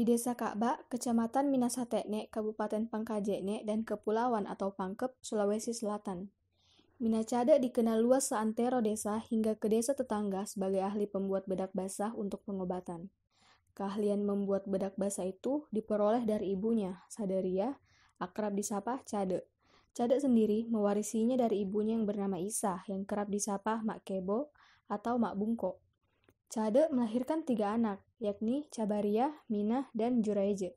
Di Desa Ka'bak, Kecamatan Minasatekne, Kabupaten Pangkajene, dan Kepulauan atau Pangkep, Sulawesi Selatan. Minacade dikenal luas seantero desa hingga ke desa tetangga sebagai ahli pembuat bedak basah untuk pengobatan. Keahlian membuat bedak basah itu diperoleh dari ibunya, Sadaria, akrab disapa Cade. Cade sendiri mewarisinya dari ibunya yang bernama Isa, yang kerap disapa Mak Kebo atau Mak Bungko. Cade melahirkan tiga anak, yakni Cabaria, Minah, dan Juraije.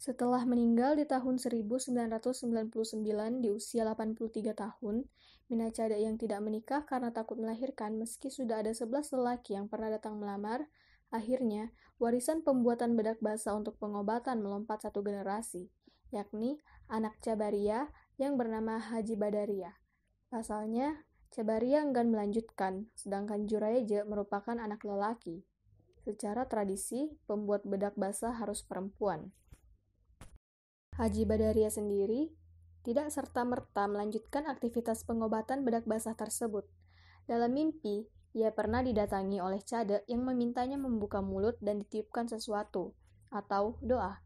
Setelah meninggal di tahun 1999 di usia 83 tahun, Minacada yang tidak menikah karena takut melahirkan meski sudah ada 11 lelaki yang pernah datang melamar, akhirnya warisan pembuatan bedak basah untuk pengobatan melompat satu generasi, yakni anak Cabaria yang bernama Haji Badaria. Pasalnya, Cabaria enggan melanjutkan, sedangkan Juraeje merupakan anak lelaki. Secara tradisi, pembuat bedak basah harus perempuan. Haji Badaria sendiri tidak serta-merta melanjutkan aktivitas pengobatan bedak basah tersebut. Dalam mimpi, ia pernah didatangi oleh Cade yang memintanya membuka mulut dan ditiupkan sesuatu, atau doa.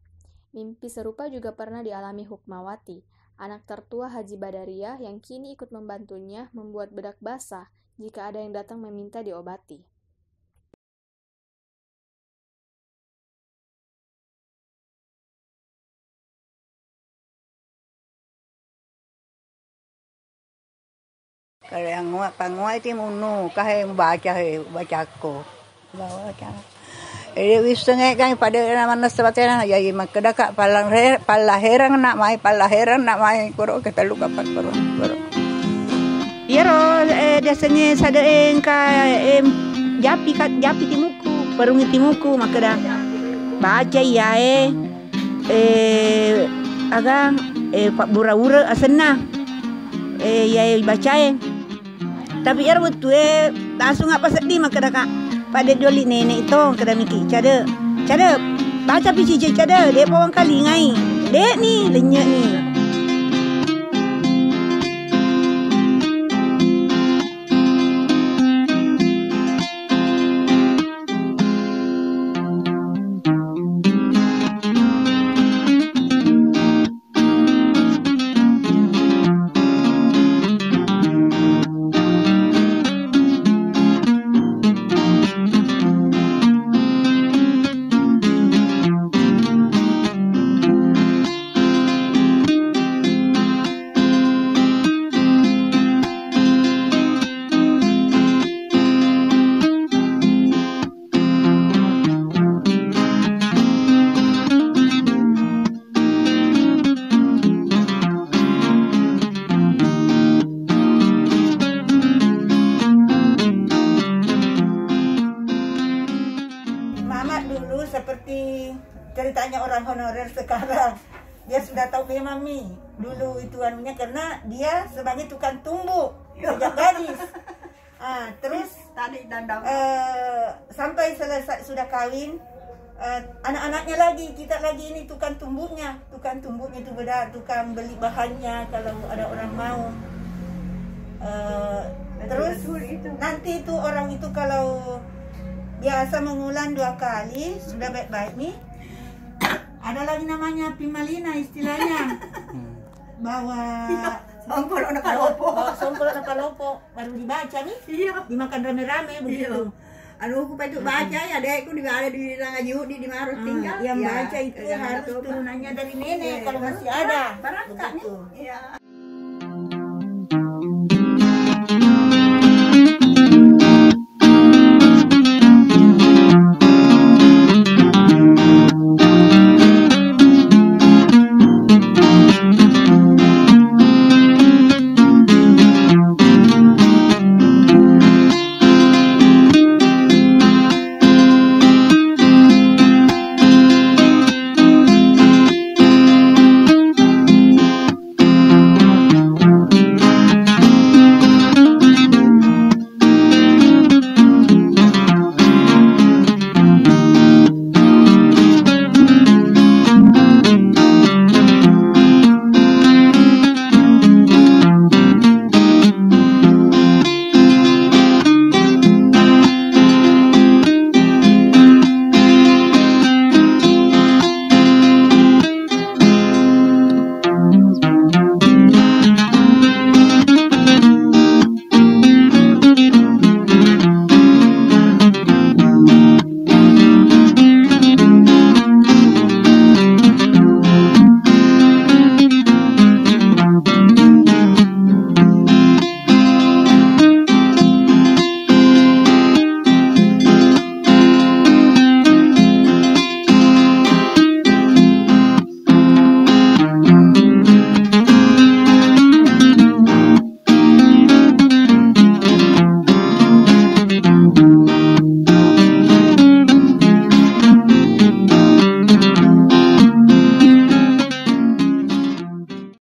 Mimpi serupa juga pernah dialami Hukmawati, anak tertua Haji Badaria yang kini ikut membantunya membuat bedak basah jika ada yang datang meminta diobati. Kalau yang nguat panguat itu munu, kahai baca baca ko. Baca. Jadi wisenge kan pada nama nasbatena ya ima kada ka palang her palaherang nak mai palaherang nak mai kuro kita luka pat kuro kuro. Iya ro eh dasanya sada eng ka em japi kat japi timuku perungi timuku maka dah baca ya eh. Eh agang eh pak bura-bura asena eh ya baca eh. Tapi ya betul eh langsung apa sedih maka dah kak pada joli nenek itu kada miki cada cada baca pici cada dia pawang kali ngai. Dek ni lenyek ni ceritanya orang honorer sekarang. Dia sudah tahu punya mami. Dulu itu anunya karena dia sebagai tukang tumbuk sejak gadis. Ah, terus Tadi dandang. eh, sampai selesai sudah kawin eh, anak-anaknya lagi kita lagi ini tukang tumbuknya tukang tumbuknya itu beda tukang beli bahannya kalau ada orang mau Eh, terus nanti itu orang itu kalau biasa mengulang dua kali sudah baik-baik nih ada lagi namanya pimalina istilahnya bawa Songkol anak kalopo. songkol atau kalopo baru dibaca nih Iya. dimakan rame-rame begitu Anu aku itu baca ya dekku di ada di Rangayu di di Marus Ah, tinggal. yang Ya, baca itu yang harus turunannya dari nenek Iya, kalau iya. masih ada Barangkali. begitu Iya.